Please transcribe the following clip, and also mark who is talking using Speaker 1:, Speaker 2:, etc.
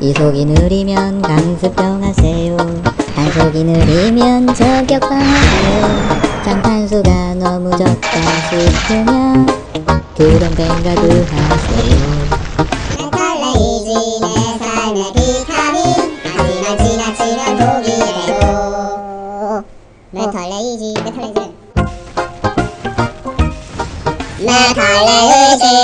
Speaker 1: 이속이 느리면 강습병 하세요. 단속이 느리면 저격당하세요. 장탄수가 너무 적다 싶으면 그런 뱅가드 하세요.
Speaker 2: 메탈레이지 내 삶의 비타민. 하지만 지나치면 독이 되고. 메탈레이지 메탈레이지. 메탈레이지.